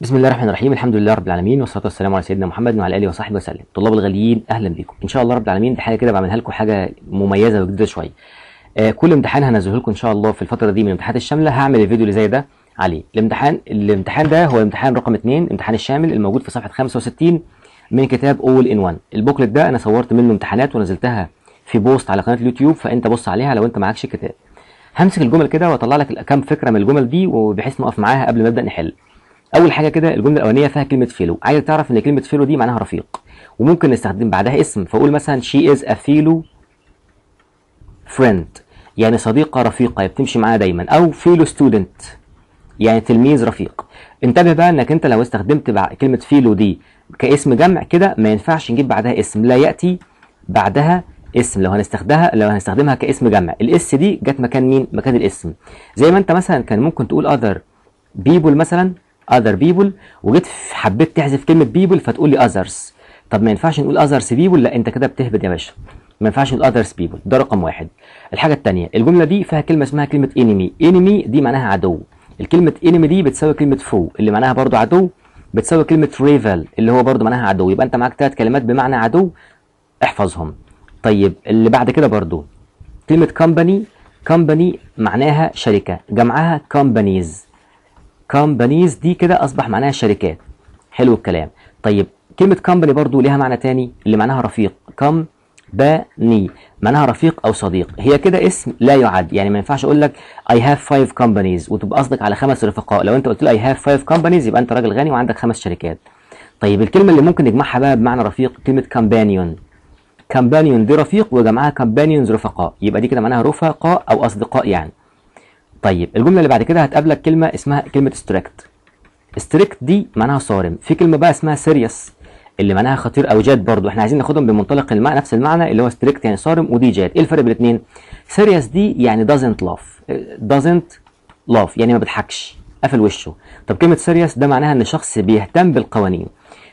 بسم الله الرحمن الرحيم. الحمد لله رب العالمين والصلاة والسلام على سيدنا محمد وعلى آله وصحبه وسلم. طلاب الغاليين أهلا بكم. إن شاء الله رب العالمين دي حاجة كده بعملها لكم حاجة مميزة وجديدة شوية. آه كل امتحان هنزله لكم إن شاء الله في الفترة دي من الامتحانات الشاملة. هعمل الفيديو اللي زي ده عليه. الامتحان الامتحان ده هو الامتحان رقم 2 امتحان الشامل الموجود في صفحة 65 من كتاب All in One ال booklet ده أنا صورت منه امتحانات ونزلتها في بوست على قناة اليوتيوب فأنت بص عليها لو أنت معكش كتاب. همسك الجمل كده وأطلع لك كام فكرة من الجمل دي وبحيث نقف معاها قبل ما نبدا نحل. أول حاجة كده الجملة الأولانية فيها كلمة fellow. عايز تعرف إن كلمة fellow دي معناها رفيق. وممكن نستخدم بعدها اسم. فأقول مثلا she is a fellow friend يعني صديقة رفيقة بتمشي معانا دايما. أو fellow student يعني تلميذ رفيق. انتبه بقى إنك أنت لو استخدمت كلمة fellow دي كاسم جمع كده ما ينفعش نجيب بعدها اسم. لا يأتي بعدها اسم. لو هنستخدمها لو هنستخدمها كاسم جمع. ال s دي جت مكان مين؟ مكان الاسم. زي ما أنت مثلا كان ممكن تقول other people مثلا other people. وجيت حبيت تحذف كلمة people فتقول لي others. طب ما ينفعش نقول others people لا انت كده بتهبد يا باشا. ما ينفعش نقول others people. ده رقم واحد. الحاجة الثانية الجملة دي فيها كلمة اسمها كلمة enemy. Enemy دي معناها عدو. الكلمة enemy دي بتساوي كلمة فو اللي معناها برضو عدو بتساوي كلمة rival اللي هو برضو معناها عدو. يبقى انت معاك ثلاث كلمات بمعنى عدو احفظهم. طيب اللي بعد كده برضو. كلمة company company معناها شركة جمعها companies. Companies دي كده أصبح معناها شركات. حلو الكلام. طيب كلمة company برضو ليها معنى تاني اللي معناها رفيق. Company معناها رفيق أو صديق. هي كده اسم لا يعد. يعني ما ينفعش أقول لك I have five companies وتبقى قصدك على خمس رفقاء. لو أنت قلت لي I have five companies يبقى أنت راجل غني وعندك خمس شركات. طيب الكلمة اللي ممكن نجمعها بقى بمعنى رفيق كلمة companion. companion دي رفيق وجمعها companions رفقاء. يبقى دي كده معناها رفقاء أو أصدقاء يعني. طيب الجملة اللي بعد كده هتقابلك كلمة اسمها كلمة strict strict دي معناها صارم. في كلمة بقى اسمها serious اللي معناها خطير أو جاد برضو. إحنا عايزين ناخدهم بمنطلق المعنى نفس المعنى اللي هو strict يعني صارم ودي جاد. إيه الفرق بين الاثنين serious دي يعني doesn't laugh. doesn't laugh يعني ما بيضحكش. قفل وشه. طب كلمة serious ده معناها إن شخص بيهتم بالقوانين.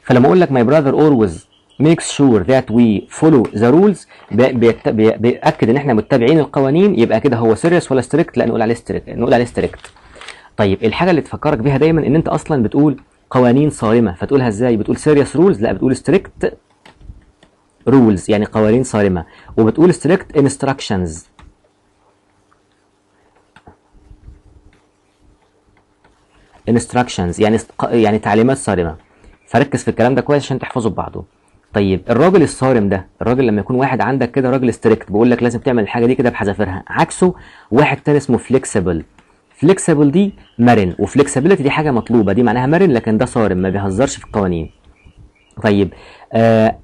فلما أقول لك my brother always makes sure that we follow the rules. بي- بيت- بي- بيأكد إن إحنا متبعين القوانين. يبقى كده هو serious ولا strict لا نقول عليه strict نقول عليه strict طيب الحاجة اللي تفكرك بيها دايما إن أنت أصلا بتقول قوانين صارمة. فتقولها إزاي؟ بتقول serious rules لا بتقول strict rules يعني قوانين صارمة. وبتقول strict instructions instructions يعني يعني تعليمات صارمة. فركز في الكلام ده كويس عشان تحفظه ببعضه. طيب الراجل الصارم ده الراجل لما يكون واحد عندك كده راجل strict بيقول لك لازم تعمل الحاجة دي كده بحذافيرها. عكسه واحد تاني اسمه flexible flexible دي مرن و flexibility دي حاجة مطلوبة دي معناها مرن لكن ده صارم ما بيهزرش في القوانين. طيب آه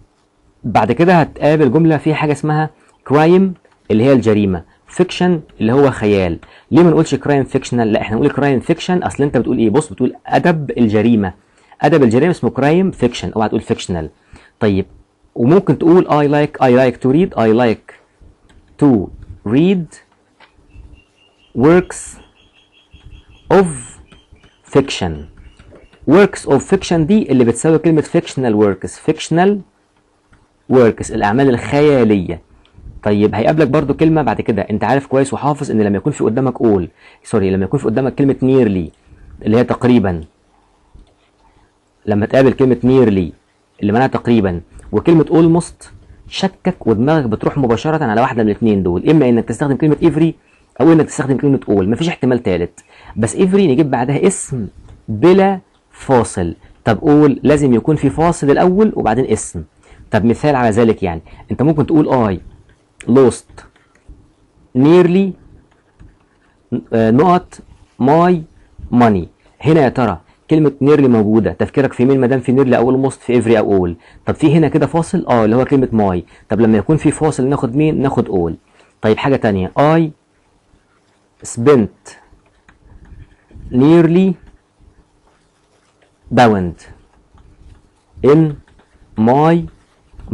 بعد كده هتقابل جملة فيها حاجة اسمها crime اللي هي الجريمة. fiction اللي هو خيال. ليه ما نقولش crime fictional لا إحنا نقول crime fiction أصل انت بتقول إيه؟ بص بتقول أدب الجريمة. أدب الجريمة اسمه crime fiction أوعى تقول fictional طيب. وممكن تقول I like I like to read I like to read works of fiction. Works of fiction دي اللي بتساوي كلمة fictional works. Fictional works الأعمال الخيالية. طيب هيقابلك برضو كلمة بعد كده. أنت عارف كويس وحافظ إن لما يكون في قدامك all سوري لما يكون في قدامك كلمة nearly اللي هي تقريبا. لما تقابل كلمة nearly. اللي معناها تقريبا. وكلمة almost شكك ودماغك بتروح مباشرة على واحدة من الاثنين دول. إما إنك تستخدم كلمة every أو إنك تستخدم كلمة all. مفيش احتمال ثالث بس every نجيب بعدها اسم بلا فاصل. طب all لازم يكون في فاصل الأول وبعدين اسم. طب مثال على ذلك يعني. أنت ممكن تقول lost nearly آه، نقط my money هنا يا ترى كلمة nearly موجودة. تفكيرك في مين ما دام في nearly أو almost في every أو all طب في هنا كده فاصل؟ آه اللي هو كلمة my طب لما يكون في فاصل ناخد مين ناخد all طيب حاجة تانية. I spent nearly pound in my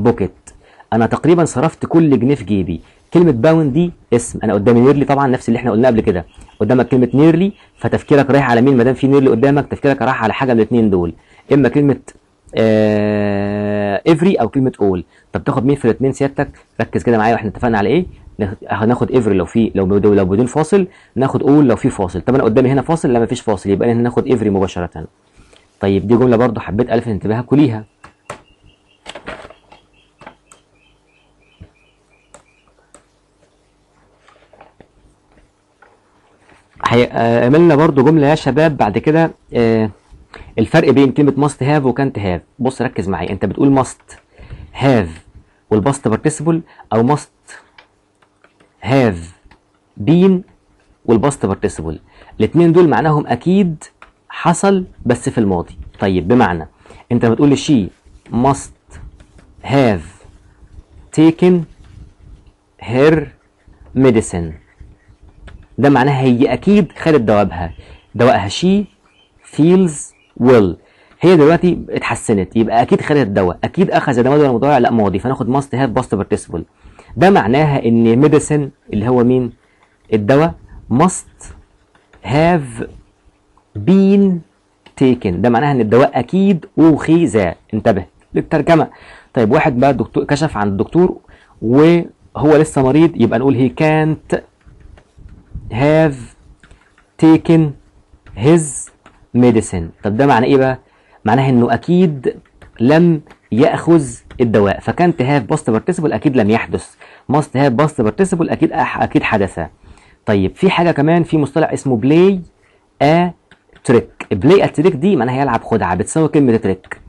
pocket. أنا تقريبا صرفت كل جنيه في جيبي. كلمة pound دي اسم. أنا قدامي nearly طبعا نفس اللي إحنا قلناه قبل كده. قدامك كلمة nearly فتفكيرك رايح على مين؟ ما دام في nearly قدامك تفكيرك رايح على حاجة من الاثنين دول. إما كلمة every أو كلمة all طب تاخد مين في الاثنين سيادتك؟ ركز كده معايا وإحنا اتفقنا على إيه؟ هناخد every لو في لو لو بدون فاصل ناخد all لو في فاصل. طب أنا قدامي هنا فاصل لا مفيش فاصل. يبقى هنا ناخد every مباشرة. طيب دي جملة برضو حبيت ألفت انتباهكم ليها. هيعملنا برضو جملة يا شباب بعد كده آه الفرق بين كلمة must have وكانت have. بص ركز معايا انت بتقول must have وال past participle أو must have been والباست participle. الاثنين دول معناهم أكيد حصل بس في الماضي. طيب بمعنى انت بتقول لي she must have taken her medicine. ده معناها هي أكيد خدت دوابها. دوائها she feels well. هي دلوقتي اتحسنت. يبقى أكيد خدت الدواء أكيد اخذ دواء ولا مضارع. لا ماضي. فناخد must have past participle. ده معناها إن medicine اللي هو مين؟ الدواء must have been taken. ده معناها إن الدواء أكيد اخذ انتبه. للترجمة. طيب واحد بقى الدكتور كشف عن الدكتور وهو لسه مريض. يبقى نقول he can't have taken his medicine. طب ده معناه إيه بقى؟ معناه إنه أكيد لم يأخذ الدواء. فكانت هاف باست participle أكيد لم يحدث. Must have past participle أكيد أكيد حدث. طيب في حاجة كمان في مصطلح اسمه play a trick play a trick دي معناها يلعب خدعة بتساوي كلمة trick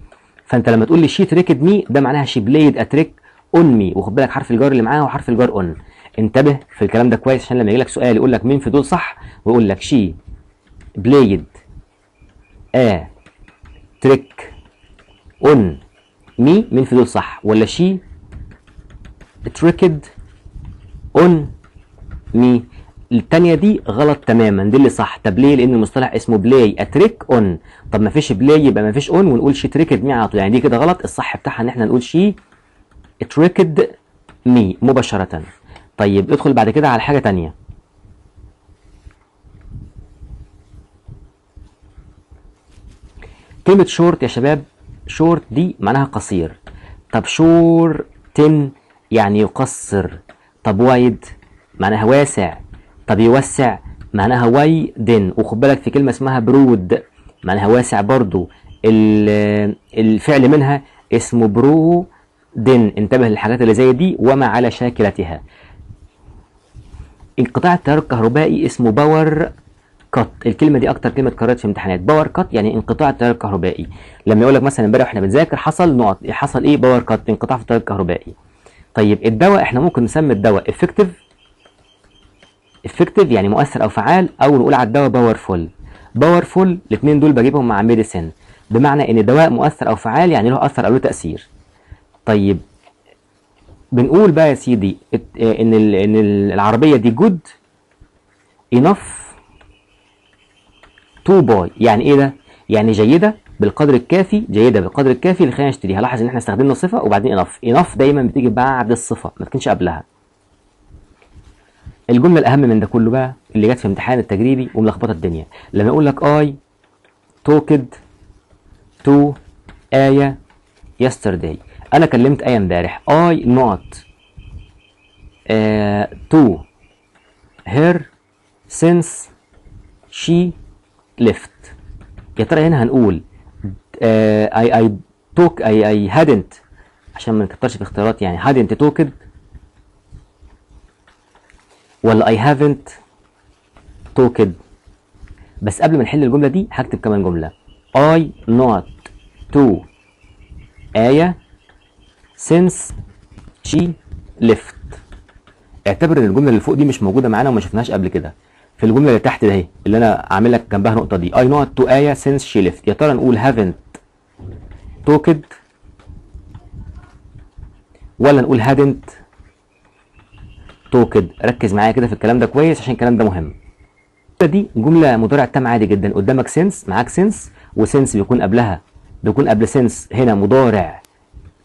فأنت لما تقول لي she tricked me ده معناها she played a trick on me وخد بالك؟ حرف الجار اللي معاها وحرف الجار on انتبه في الكلام ده كويس عشان لما يجي لك سؤال يقول لك مين في دول صح ويقول لك she played a trick on me مين في دول صح ولا she؟ tricked on me. التانية دي غلط تماما دي اللي صح. طب ليه؟ لأن المصطلح اسمه play a trick on. طب ما فيش play يبقى ما فيش on ونقول she tricked me على طول. يعني دي كده غلط الصح بتاعها إن إحنا نقول she tricked me مباشرة. طيب ادخل بعد كده على حاجة تانية. كلمة شورت يا شباب شورت دي معناها قصير. طب shorten يعني يقصر. طب wide معناها واسع. طب يوسع معناها widen وخد بالك في كلمة اسمها broad معناها واسع برضو. الفعل منها اسمه broaden انتبه للحاجات اللي زي دي وما على شاكلتها. انقطاع التيار الكهربائي اسمه power cut. الكلمة دي أكتر كلمة اتكررت في امتحانات. power cut يعني انقطاع التيار الكهربائي. لما يقول لك مثلا امبارح وإحنا بنذاكر حصل نقط. حصل إيه؟ power cut انقطاع في التيار الكهربائي. طيب الدواء إحنا ممكن نسمي الدواء effective effective يعني مؤثر أو فعال أو نقول على الدواء powerful powerful الاثنين دول بجيبهم مع medicine بمعنى إن الدواء مؤثر أو فعال يعني له أثر أو له تأثير. طيب بنقول بقى يا سيدي إن إن العربية دي good enough to buy يعني إيه ده؟ يعني جيدة بالقدر الكافي جيدة بالقدر الكافي اللي خلينا نشتريها. لاحظ إن إحنا استخدمنا صفة وبعدين enough enough دايما بتيجي بعد الصفة ما تكونش قبلها. الجملة الأهم من ده كله بقى اللي جت في امتحان التجريبي وملخبطة الدنيا. لما يقول لك I talked to آية yesterday أنا كلمت آية امبارح. I نقط to her since she left. يا ترى هنا هنقول I I talk I I hadn't. عشان ما نكترش في اختيارات يعني hadn't talked ولا I haven't talked بس قبل ما نحل الجملة دي هكتب كمان جملة. I not to. آية since she left. اعتبر إن الجملة اللي فوق دي مش موجودة معانا وما شفناهاش قبل كده. في الجملة اللي تحت ده اهي اللي أنا عامل لك جنبها النقطة دي. I not to آية since she left. يا ترى نقول haven't توكد ولا نقول hadn't توكد ركز معايا كده في الكلام ده كويس عشان الكلام ده مهم. دي جملة مضارع تام عادي جدا. قدامك since معاك since و since بيكون قبلها بيكون قبل since هنا مضارع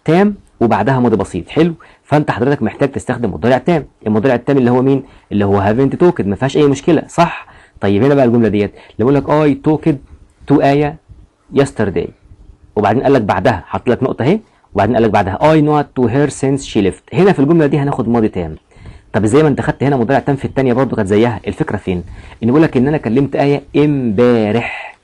تام وبعدها ماضي بسيط. حلو؟ فانت حضرتك محتاج تستخدم مضارع تام المضارع التام اللي هو مين؟ اللي هو haven't talked ما فيهاش أي مشكلة. صح؟ طيب هنا بقى الجملة ديت. اللي بقول لك I talked to آية yesterday وبعدين قال لك بعدها. حط لك نقطة أهي. وبعدين قال لك بعدها. I نقط to her since she left هنا في الجملة دي هناخد ماضي تام. طب زي ما أنت خدت هنا مضارع تام في الثانية برضو؟ كانت زيها. الفكرة فين؟ إن بيقول لك إن أنا كلمت إيه امبارح.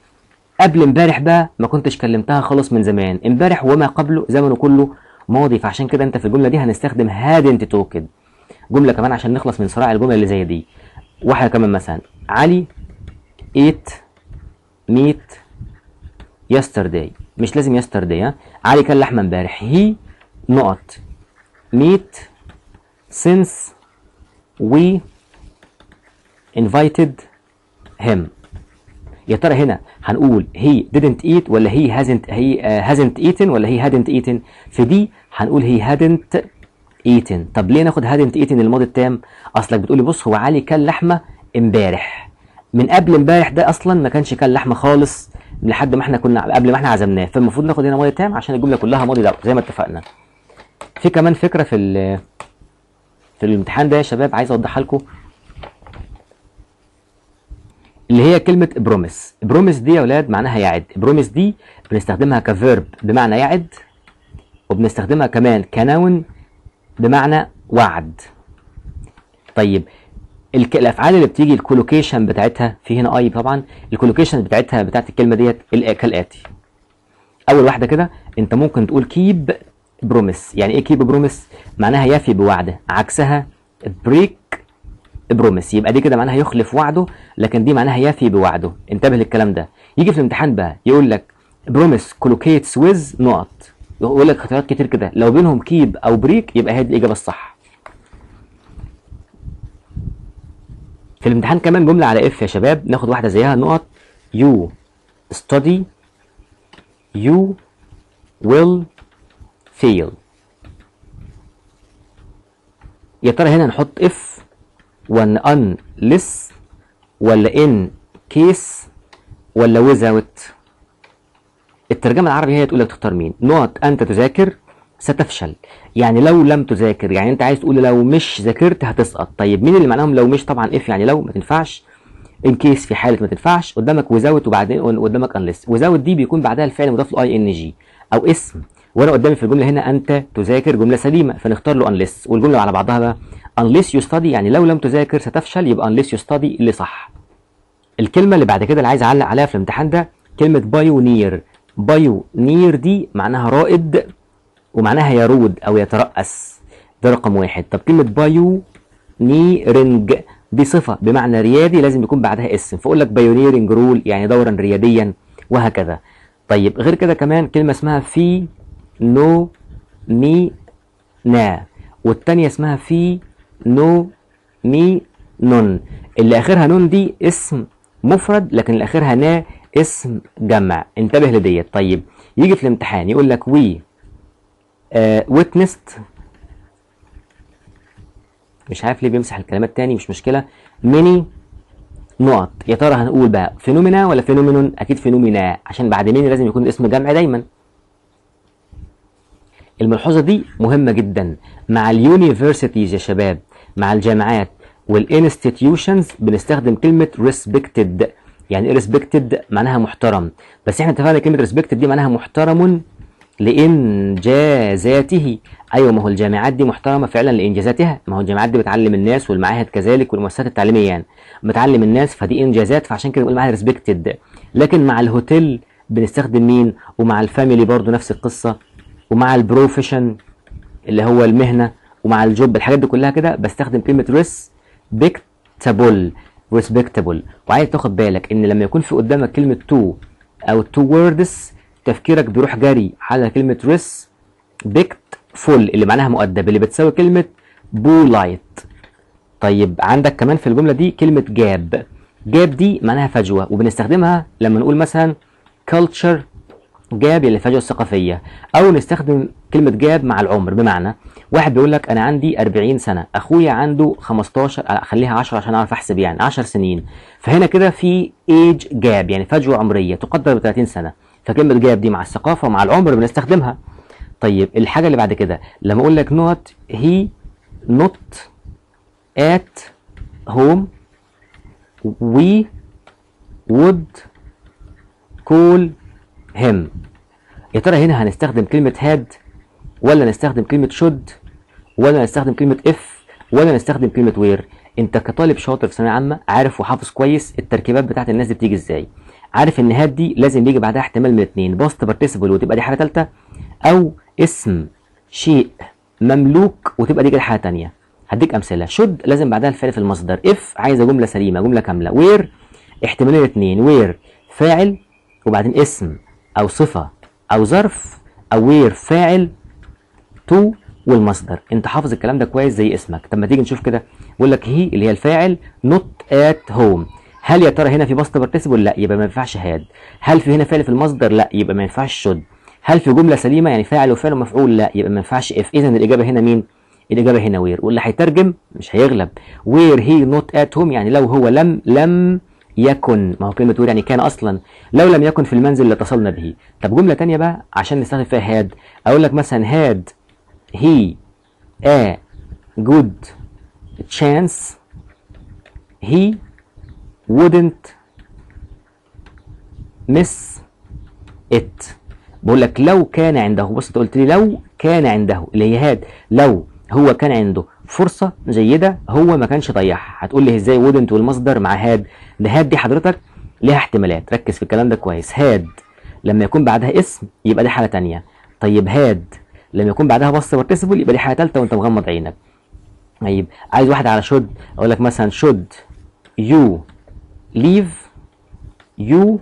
قبل امبارح بقى ما كنتش كلمتها خالص من زمان. امبارح وما قبله زمنه كله ماضي فعشان كده انت في الجملة دي هنستخدم hadn't talked جملة كمان عشان نخلص من صراع الجمله اللي زي دي. واحدة كمان مثلا. علي ate meat yesterday. مش لازم ها؟ علي كان لحمة امبارح. He not meat since we invited him. يا ترى هنا هنقول he didn't eat ولا he hasn't he uh, hasn't eaten ولا he hadn't eaten. في دي هنقول he hadn't eaten. طب ليه ناخد hadn't eaten الماضي التام؟ أصلك بتقولي بص هو علي كان لحمة امبارح. من قبل امبارح ده أصلا ما كانش كان لحمة خالص لحد ما إحنا كنا قبل ما إحنا عزمناه. فالمفروض ناخد هنا ماضي تام عشان الجملة كلها ماضي ده زي ما اتفقنا. في كمان فكرة في في الامتحان ده يا شباب عايز أوضحها لكم. اللي هي كلمة promise promise دي يا ولاد معناها يعد. promise دي بنستخدمها ك verb بمعنى يعد وبنستخدمها كمان ك noun بمعنى وعد. طيب. الأفعال اللي بتيجي ال collocation بتاعتها في هنا اي طبعا ال collocation بتاعتها بتاعت الكلمة ديت ال- كالآتي. أول واحدة كده أنت ممكن تقول keep promise يعني إيه keep promise معناها يفي بوعده عكسها break promise يبقى دي كده معناها يخلف وعده لكن دي معناها يفي بوعده. انتبه للكلام ده. يجي في الامتحان بقى يقول لك promise collocates with نقط يقول لك اختيارات كتير كده. لو بينهم keep أو break يبقى هي دي الإجابة الصح. في الامتحان كمان جملة على اف يا شباب. ناخد واحدة زيها. نقط you study. you will fail. يا ترى هنا نحط if ولا unless ولا in case ولا without. الترجمة العربي هي تقول لك تختار مين. نقط أنت تذاكر ستفشل. يعني لو لم تذاكر يعني أنت عايز تقول لو مش ذاكرت هتسقط. طيب مين اللي معناهم لو مش؟ طبعا if يعني لو ما تنفعش. in case في حالة ما تنفعش. قدامك without وبعدين قدامك unless without دي بيكون بعدها الفعل مضاف له ing أو اسم. وأنا قدامي في الجملة هنا انت تذاكر جملة سليمة فنختار له unless والجملة على بعضها بقى unless you study يعني لو لم تذاكر ستفشل يبقى unless you study اللي صح. الكلمة اللي بعد كده اللي عايز اعلق عليها في الامتحان ده كلمة pioneer pioneer دي معناها رائد ومعناها يرود أو يترأس. ده رقم واحد. طب كلمة pio neering دي صفة بمعنى ريادي لازم يكون بعدها اسم فأقول لك pioneering role يعني دورا رياديا وهكذا. طيب غير كده كمان كلمة اسمها phenomena. والتانية اسمها phenomenon. اللي آخرها نون دي اسم مفرد لكن اللي آخرها نا اسم جمع. انتبه لديت. طيب يجي في الامتحان يقول لك we witnessed. مش عارف ليه بيمسح الكلمات تاني مش مشكلة. many نقط يا ترى هنقول بقى phenomena ولا phenomenon أكيد phenomena عشان بعد many لازم يكون اسم جمع دايما. الملحوظة دي مهمة جدا. مع ال universities يا شباب مع الجامعات وال institutions بنستخدم كلمة respected. يعني respected معناها محترم. بس إحنا اتفقنا كلمة respected دي معناها محترم لإنجازاته. أيوة ما هو الجامعات دي محترمة فعلا لإنجازاتها. ما هو الجامعات دي بتعلم الناس والمعاهد كذلك والمؤسسات التعليمية. يعني بتعلم الناس فدي إنجازات فعشان كده بنقول معاها respected لكن مع الهوتيل بنستخدم مين؟ ومع ال family برضو نفس القصة. ومع ال profession اللي هو المهنة ومع ال job الحاجات دي كلها كده بستخدم كلمة respectable respectable وعايز تاخد بالك إن لما يكون في قدامك كلمة to أو towards تفكيرك بيروح جري على كلمة respectful اللي معناها مؤدب اللي بتساوي كلمة polite طيب عندك كمان في الجملة دي كلمة gap. gap دي معناها فجوة وبنستخدمها لما نقول مثلا culture gap يعني الفجوة الثقافية. أو نستخدم كلمة gap مع العمر. بمعنى واحد بيقول لك أنا عندي 40 سنة أخويا عنده 15 أخليها 10 عشان أعرف أحسب يعني 10 سنين. فهنا كده في age جاب يعني فجوة عمرية تقدر ب 30 سنة. فكلمة جاب دي مع الثقافة ومع العمر بنستخدمها. طيب الحاجة اللي بعد كده لما أقول لك not he not at home we would call him يا ترى هنا هنستخدم كلمة had ولا نستخدم كلمة should ولا نستخدم كلمة if ولا نستخدم كلمة were انت كطالب شاطر في ثانوية عامة عارف وحافظ كويس التركيبات بتاعت الناس دي بتيجي إزاي. عارف ان had دي لازم يجي بعدها احتمال من اتنين past participle وتبقى دي حاله ثالثه أو اسم شيء مملوك وتبقى دي كده حاجة ثانية هديك أمثلة. should لازم بعدها الفعل في المصدر. if عايزة جملة سليمة جملة كاملة. were احتمالين اتنين. were فاعل وبعدين اسم. أو صفة أو ظرف أو were فاعل to والمصدر. أنت حافظ الكلام ده كويس زي اسمك. طب ما تيجي نشوف كده. بيقول لك he اللي هي الفاعل not at home هل يا ترى هنا في past participle لا يبقى ما ينفعش had هل في هنا فعل في المصدر؟ لا يبقى ما ينفعش should هل في جملة سليمة؟ يعني فاعل وفعل ومفعول لا يبقى ما ينفعش if اذا الإجابة هنا مين؟ الإجابة هنا were. واللي هيترجم مش هيغلب. were he not at home يعني لو هو لم لم يكن ما هو كلمة were يعني كان أصلا لو لم يكن في المنزل لاتصلنا به. طب جملة تانية بقى عشان نستخدم فيها هاد. أقول لك مثلا هاد he a good chance he wouldn't miss it. بقول لك لو كان عنده بص أنت قلت لي لو كان عنده اللي هي هاد لو هو كان عنده. فرصة جيدة هو ما كانش ضيعها هتقول لي إزاي wouldn't والمصدر مع هاد؟ ده had دي حضرتك ليها احتمالات. ركز في الكلام ده كويس. had لما يكون بعدها اسم يبقى دي حالة تانية. طيب had لما يكون بعدها past participle يبقى دي حاجة ثالثه وانت مغمض عينك. طيب عايز واحد على should أقول لك مثلا should you leave you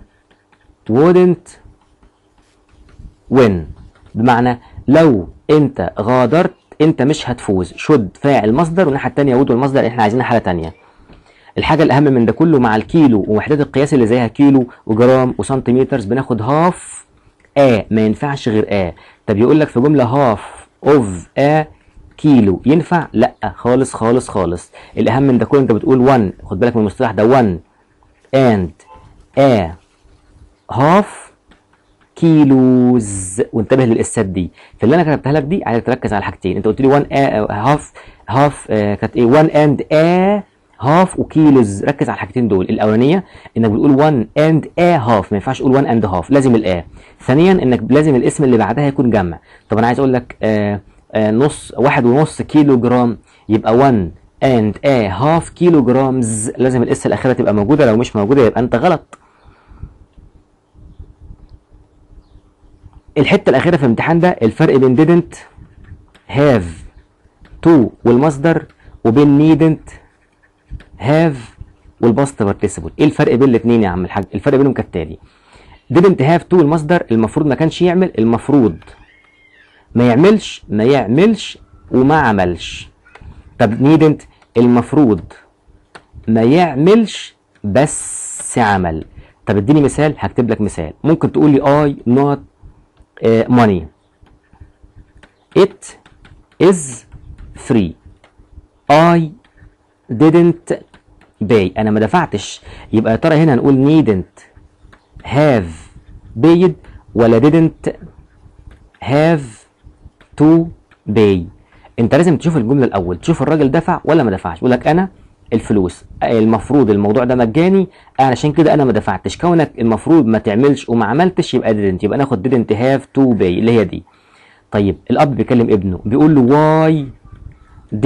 wouldn't win. بمعنى لو انت غادرت انت مش هتفوز. should فاعل مصدر والناحية الثانية would والمصدر إحنا عايزين حاله ثانية الحاجة الأهم من ده كله مع الكيلو ووحدات القياس اللي زيها كيلو وجرام و centimeters بناخد half a ما ينفعش غير a طب يقول لك في جملة half of a kilo. ينفع؟ لأ. خالص خالص خالص. الأهم من ده كله انت بتقول 1 خد بالك من المصطلح ده. 1 and a. half kilos. وانتبه لل s ات دي. في اللي أنا كتبتها لك دي عايزك تركز على حاجتين. أنت قلت لي 1 هاف هاف كانت إيه؟ 1 and a half و kilos. ركز على الحاجتين دول. الأولانية إنك بتقول 1 and a half ما ينفعش تقول 1 and half لازم ال a ثانيا إنك لازم الاسم اللي بعدها يكون جمع. طب أنا عايز أقول لك آه آه نص واحد ونص كيلو جرام يبقى 1 and a half kilograms لازم ال s الأخيرة تبقى موجودة. لو مش موجودة يبقى أنت غلط. الحتة الأخيرة في الامتحان ده الفرق بين didn't have to والمصدر وبين needn't have والباست participle. إيه الفرق بين الاثنين يا عم الحاج؟ الفرق بينهم كالتالي didn't have to المصدر المفروض ما كانش يعمل المفروض ما يعملش ما يعملش وما عملش. طب needn't المفروض ما يعملش بس عمل. طب اديني مثال هكتب لك مثال. ممكن تقول لي I not uh, money. It is free. I didn't pay. أنا ما دفعتش. يبقى يا ترى هنا نقول needn't have paid ولا didn't have to pay. أنت لازم تشوف الجملة الأول. تشوف الراجل دفع ولا ما دفعش. يقول لك أنا الفلوس. المفروض الموضوع ده مجاني علشان كده أنا ما دفعتش. كونك المفروض ما تعملش وما عملتش يبقى didn't يبقى ناخد didn't have to pay اللي هي دي. طيب الأب بيكلم ابنه بيقول له why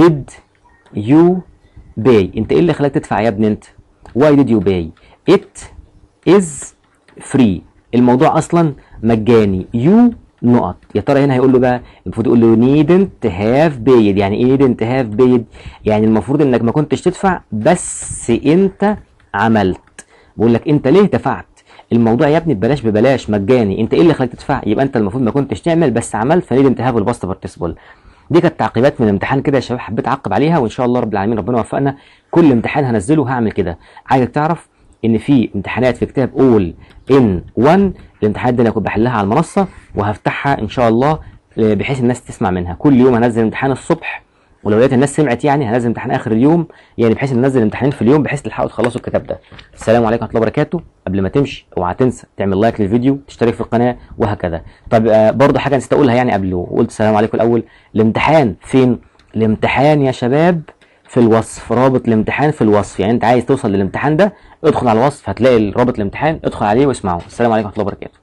did you pay انت إيه اللي خلاك تدفع يا ابني انت؟ why did you pay it is free. الموضوع أصلا مجاني. You نقط. يا ترى هنا هيقول له بقى المفروض يقول له needn't have paid يعني إيه needn't have paid يعني المفروض إنك ما كنتش تدفع بس أنت عملت. بقول لك أنت ليه دفعت؟ الموضوع يا ابني ببلاش ببلاش مجاني. أنت إيه اللي خلاك تدفع؟ يبقى أنت المفروض ما كنتش تعمل بس عملت ف needn't have ال past participle دي كانت تعقيبات من الامتحان كده يا شباب حبيت أعقب عليها وإن شاء الله رب العالمين ربنا يوفقنا. كل امتحان هنزله هعمل كده. عايزك تعرف إن في امتحانات في كتاب أول إن 1 الامتحانات دي أنا كنت بحلها على المنصة وهفتحها إن شاء الله بحيث الناس تسمع منها. كل يوم هنزل امتحان الصبح ولو لقيت الناس سمعت يعني هنزل امتحان آخر اليوم يعني بحيث ننزل امتحانين في اليوم بحيث تلحقوا تخلصوا الكتاب ده. السلام عليكم ورحمة الله وبركاته. قبل ما تمشي اوعى تنسى تعمل لايك للفيديو تشترك في القناة وهكذا. طب آه برضه حاجة نسيت أقولها يعني قبل وقلت السلام عليكم الأول. الامتحان فين؟ الامتحان يا شباب في الوصف رابط الامتحان في الوصف. يعني أنت عايز توصل للامتحان ده ادخل على الوصف هتلاقي رابط الامتحان ادخل عليه واسمعه. السلام عليكم ورحمة الله وبركاته.